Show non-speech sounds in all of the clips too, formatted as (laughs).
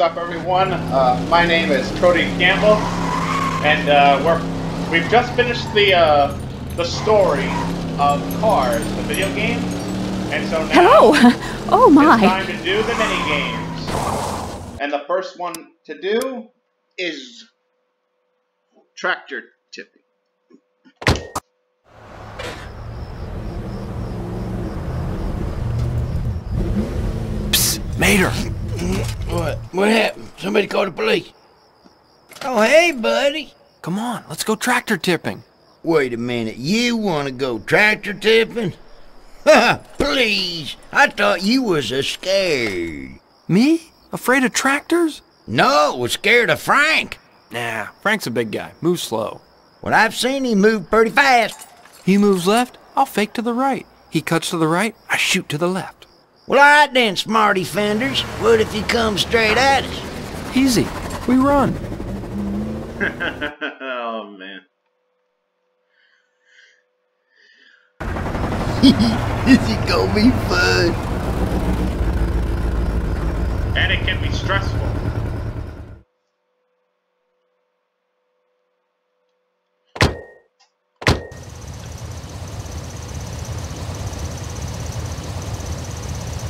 what's up, everyone? Uh, my name is Cody Campbell, and uh, we're we've just finished the uh, the story of Cars, the video game, and so now Hello! (laughs) Oh my! it's my! time to do the mini games. And the first one to do is tractor tipping. Psst, Mater! What? What happened? Somebody called the police. Oh, hey, buddy. Come on, let's go tractor tipping. Wait a minute. You want to go tractor tipping? Ha! Please. I thought you was a scared. Me? Afraid of tractors? No, was scared of Frank. Nah, Frank's a big guy. Move slow. Well, I've seen him move pretty fast. He moves left, I'll fake to the right. He cuts to the right, I shoot to the left. Well, all right then, smarty fenders. What if he comes straight at us? Easy. We run. (laughs) oh man. This (laughs) is gonna be fun. And it can be stressful.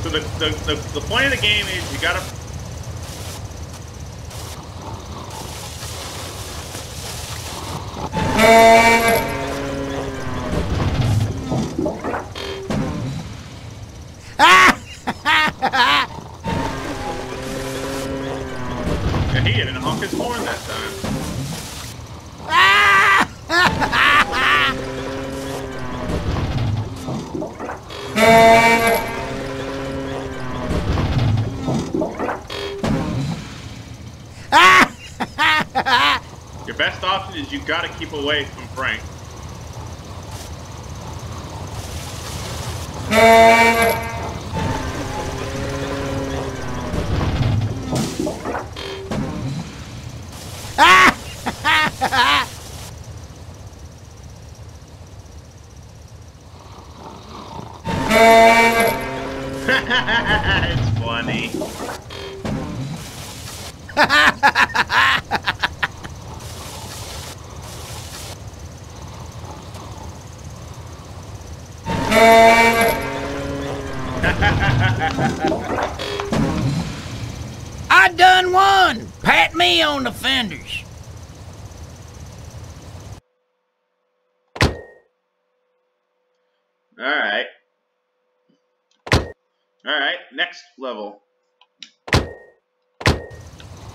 So the, the, the, the point of the game is you gotta (laughs) and (laughs) best option is you gotta keep away from Frank. Uh, Alright. Alright, next level.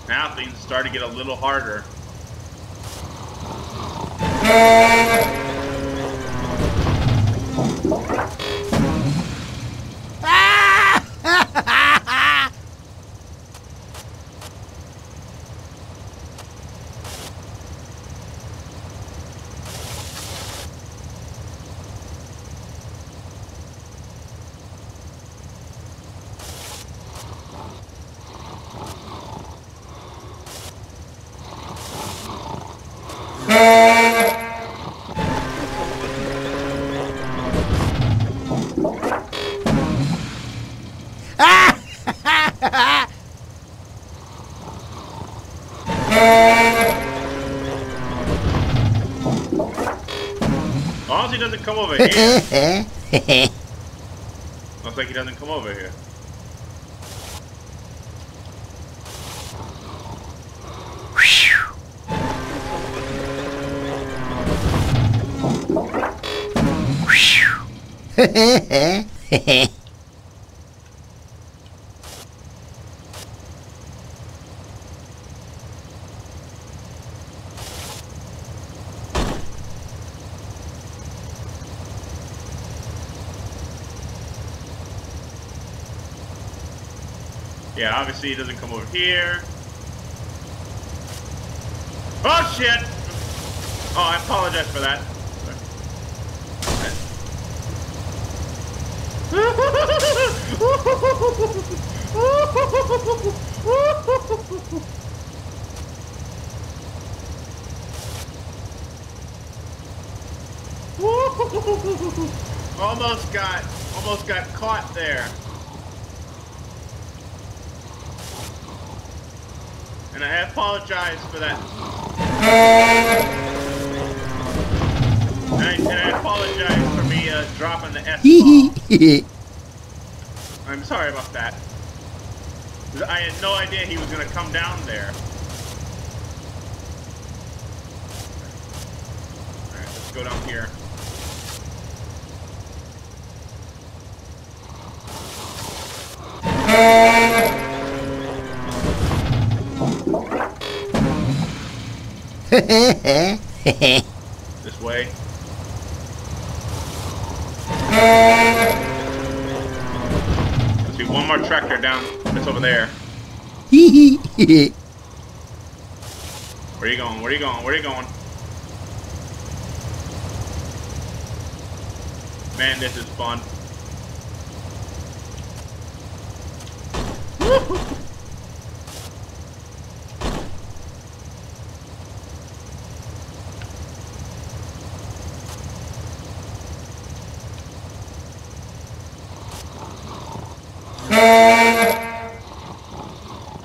Now things start to get a little harder. Long as he doesn't come over here. (laughs) Looks like he doesn't come over here. Yeah, (laughs) (laughs) he doesn't come over here. Oh shit! Oh, I apologize for that. (laughs) almost got, almost got caught there. And I apologize for that. And I, and I apologize for me uh, dropping the S bomb. (laughs) I'm sorry about that. I had no idea he was gonna come down there. Alright, let's go down here. (laughs) This way. I see one more tractor down. It's over there. Where are you going? Where are you going? Where are you going? Man, this is fun. (laughs)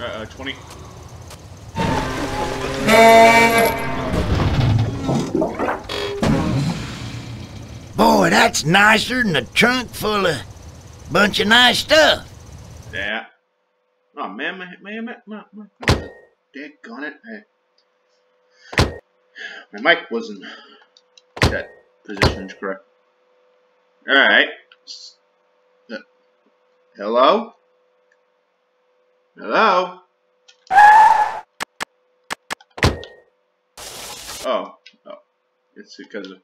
Uh, uh, 20. Boy, that's nicer than a trunk full of bunch of nice stuff. Yeah. Oh man, my my my my, my Daggone it. I, my mic wasn't set positions correct. Alright. Uh, Hello? Hello? Oh. Oh. It's because of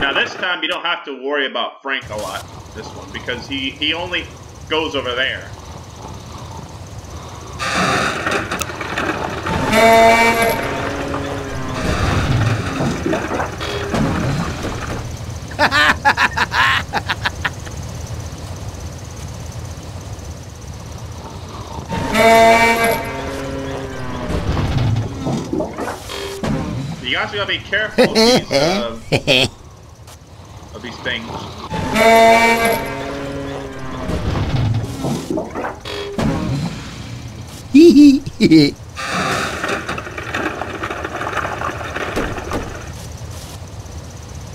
Now this time you don't have to worry about Frank a lot, this one, because he, he only goes over there. You guys gotta be careful of these, (laughs) uh, of these things. (laughs)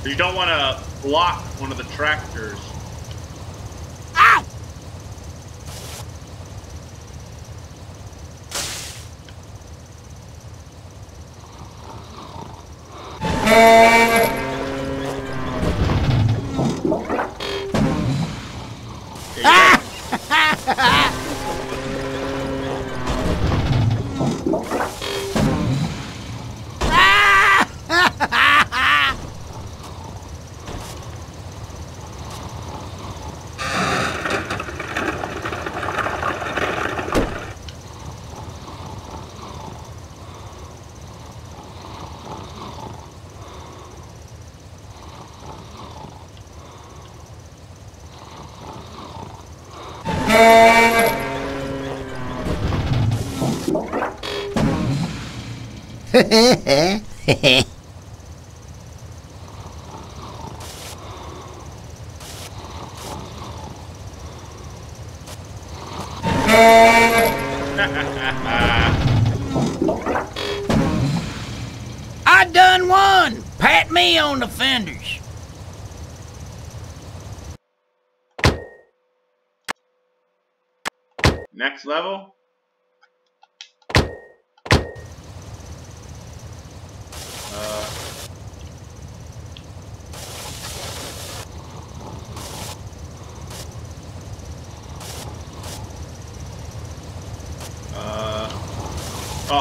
You don't want to block one of the tractors. I done won. Pat me on the fenders. Next level.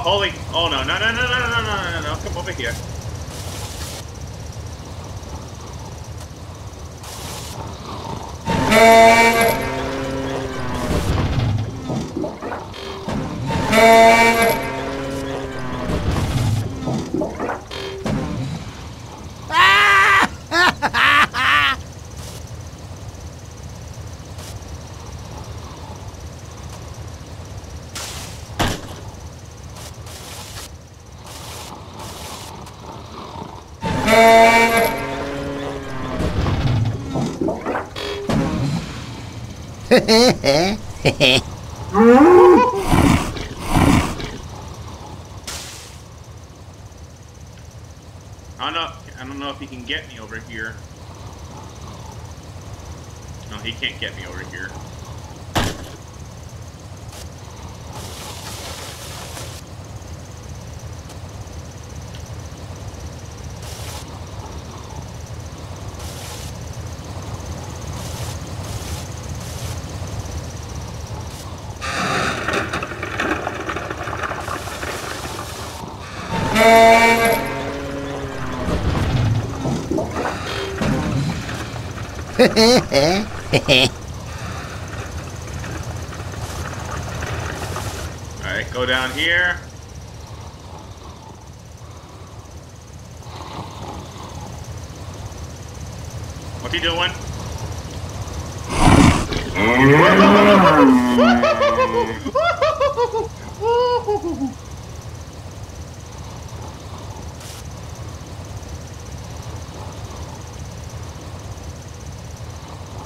holy... Oh, no, no, no, no, no, no, no, no, no, come over here. Oh! I don't know. I don't know if he can get me over here. No, he can't get me over here. (laughs) Alright, go down here. What's he doing? (laughs) (laughs)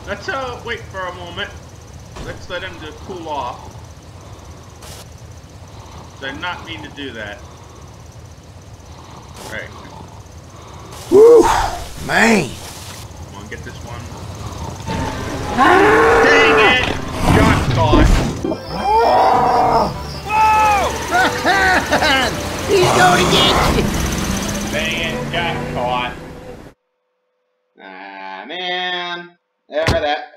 Let's uh wait for a moment. Let's let him just cool off. Did not mean to do that. Alright, Whew, man. come on, get this one. Dang it! Got caught. (laughs) He's going to get you. Dang it, got caught. Ah, man. There, that.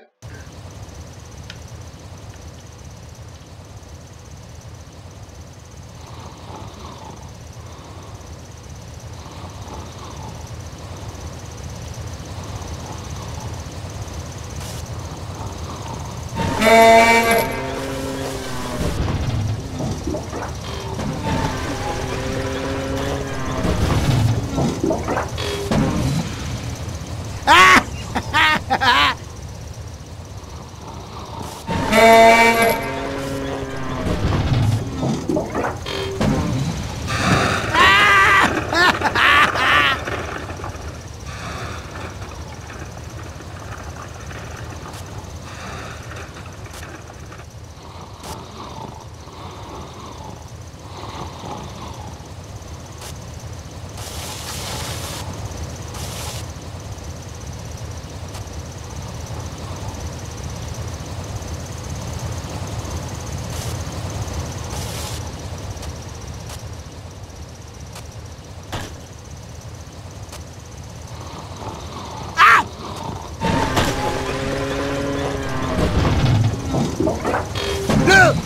Look.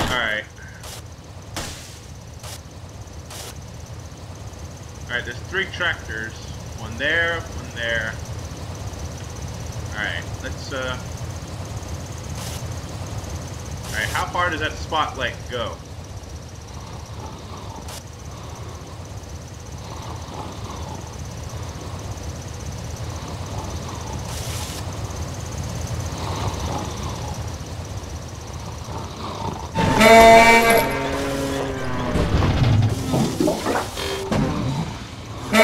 Alright. Alright, there's three tractors. One there, one there. Alright, let's, uh... Alright, how far does that spotlight go?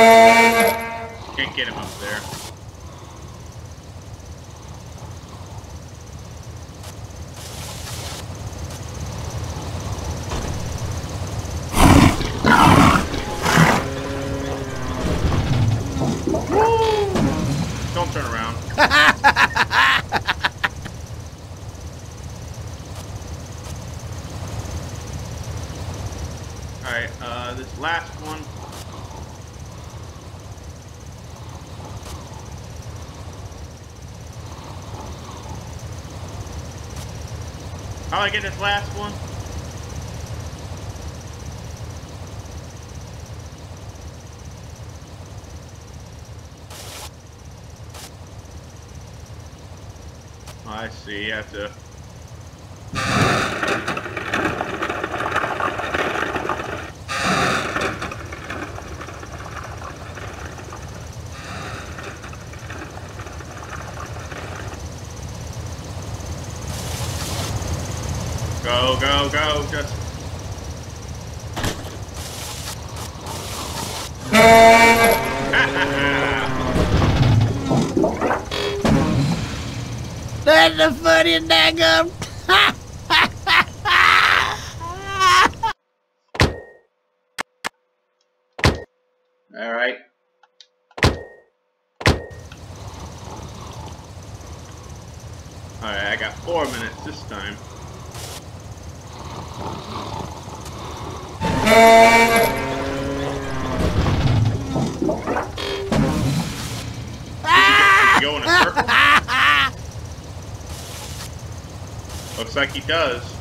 Can't get him up there. Don't turn around. Alright, uh, this last one. How do I get this last one? I see. You have to. go, go, go. That's the funniest daggum does.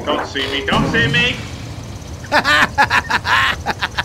Don't see me. Don't see me! (laughs)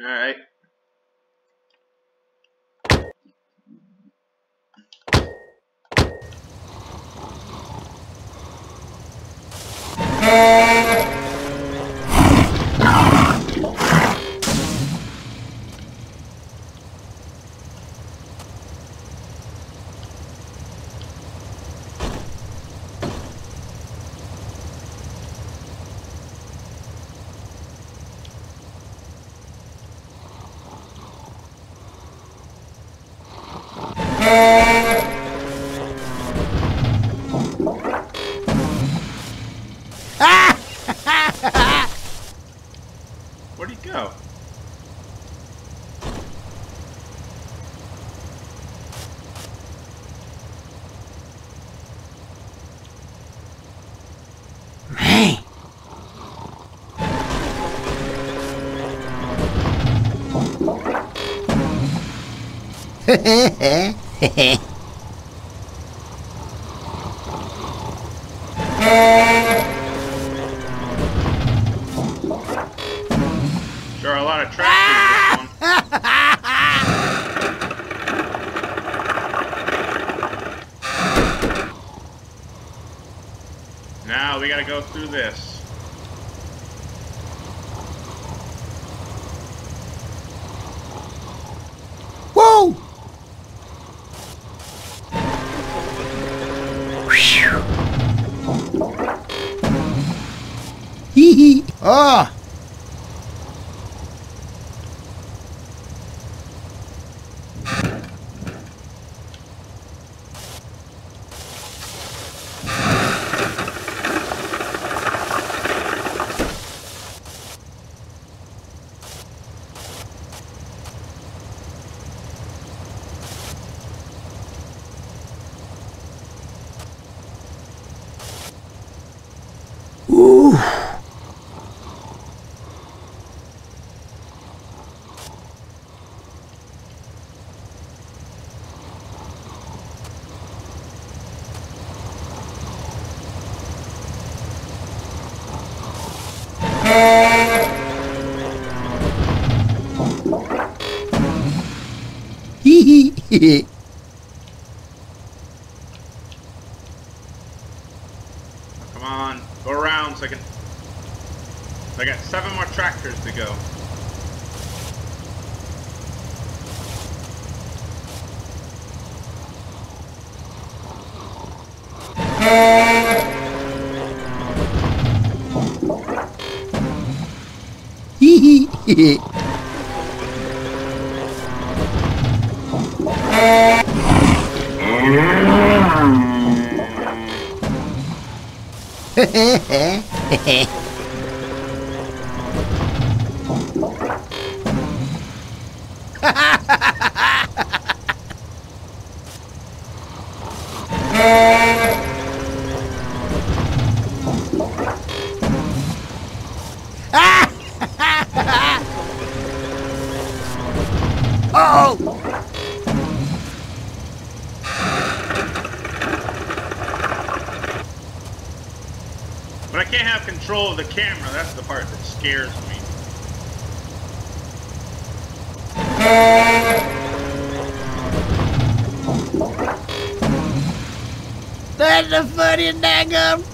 Alright. 嘿嘿嘿嘿嘿 (laughs) Come on, go around so I can. I got seven more tractors to go. (laughs) oh! (laughs) (laughs) camera. That's the part that scares me. That's the funniest daggum.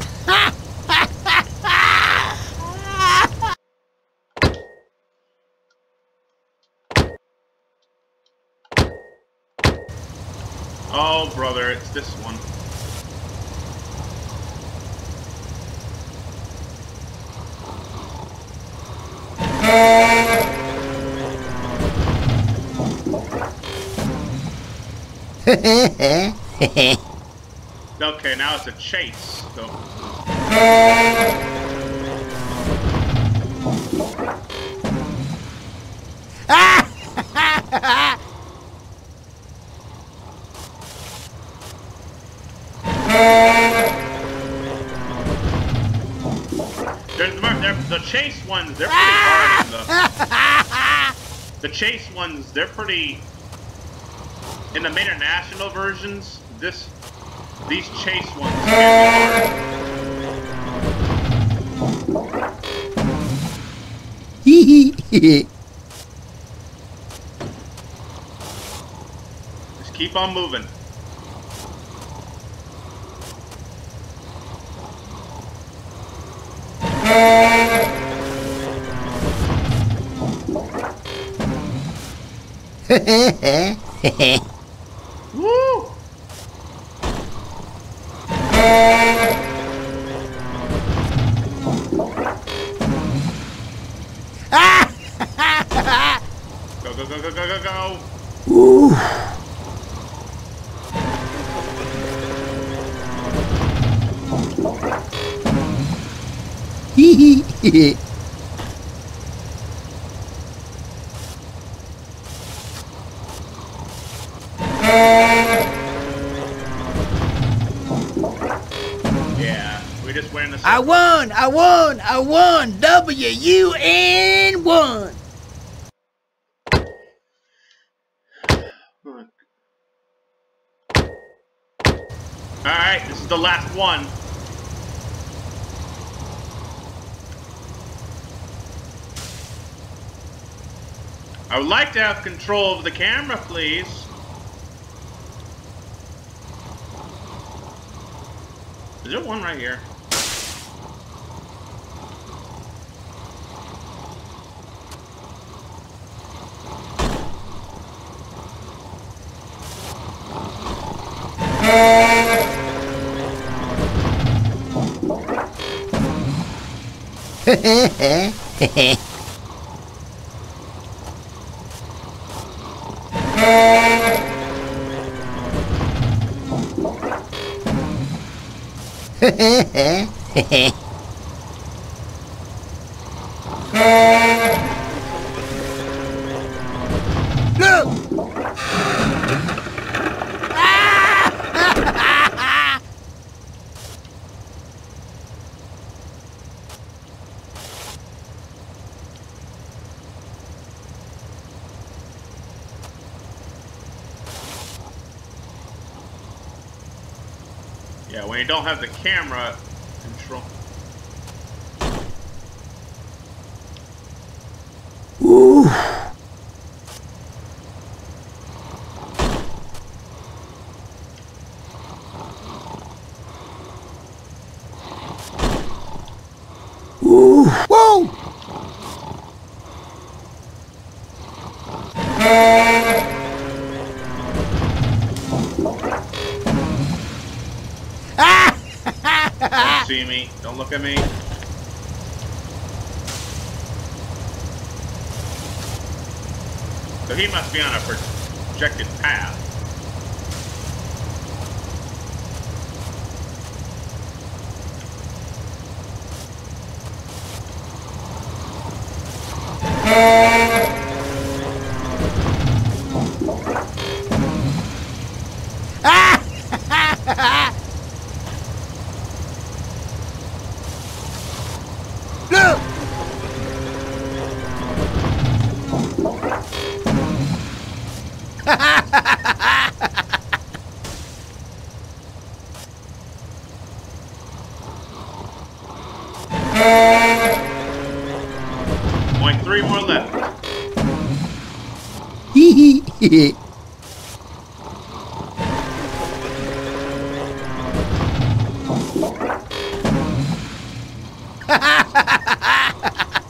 Oh, brother, it's this one. (laughs) Okay, now it's a chase. So. There's (laughs) more, they're, the chase ones, they're pretty hard. In the, (laughs) the chase ones, they're pretty. In the international versions, this these chase ones. (laughs) Just keep on moving. Woo! Go, go, go, go, go, go, go! (laughs) Yeah, we just went the I won! I won! I won! W U N one. Alright, this is the last one. I would like to have control of the camera, please. Is there one right here? (laughs) 헤헤헤헤헤 네. (laughs) don't have the camera control. Whew, whoa! Don't (laughs) see me. Don't look at me. So he must be on a projected path. Look!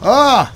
Oh!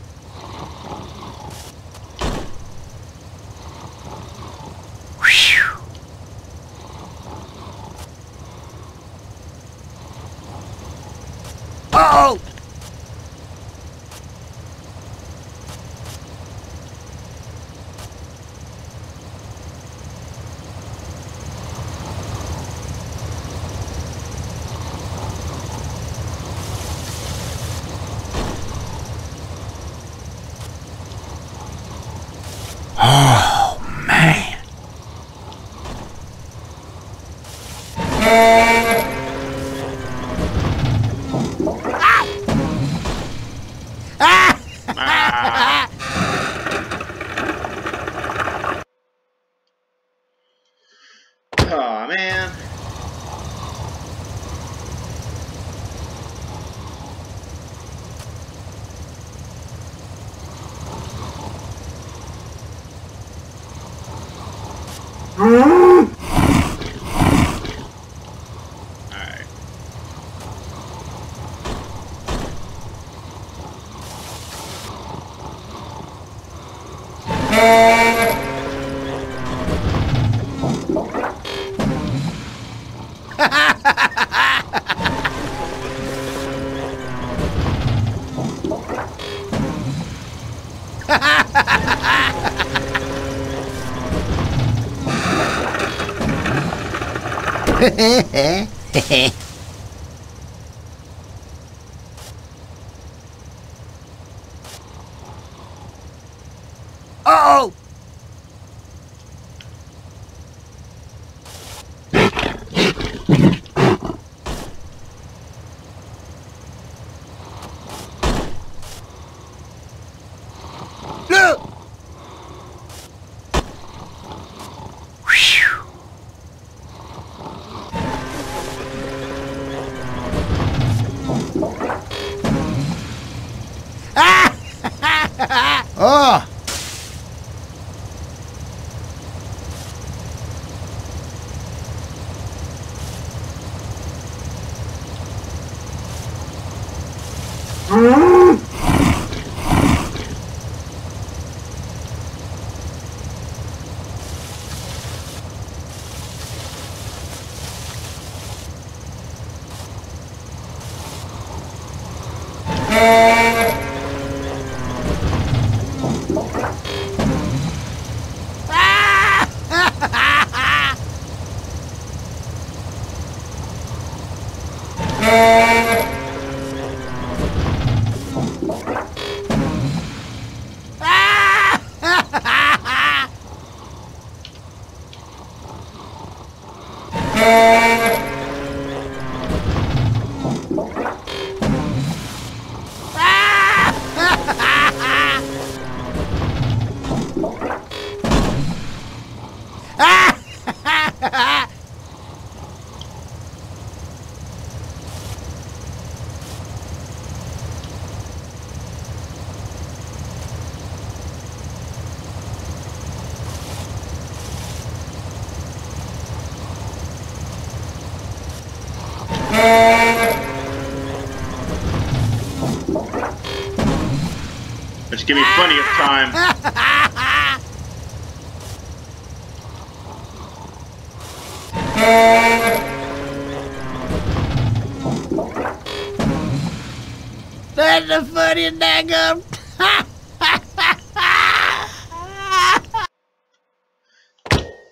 That's the funniest daggum.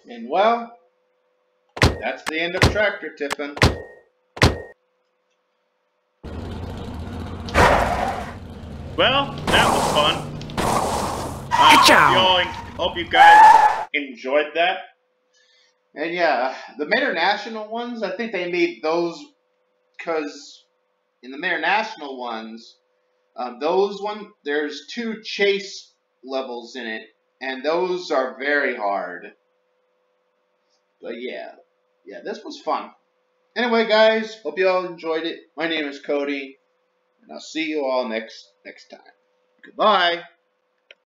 And well, that's the end of tractor tipping. Well, that was fun. I hope you hope you guys enjoyed that. And yeah, the international ones, I think they made those because in the international ones, um, those one there's two chase levels in it, and those are very hard. But yeah, yeah, this was fun. Anyway, guys, hope you all enjoyed it. My name is Cody, and I'll see you all next next time. Goodbye.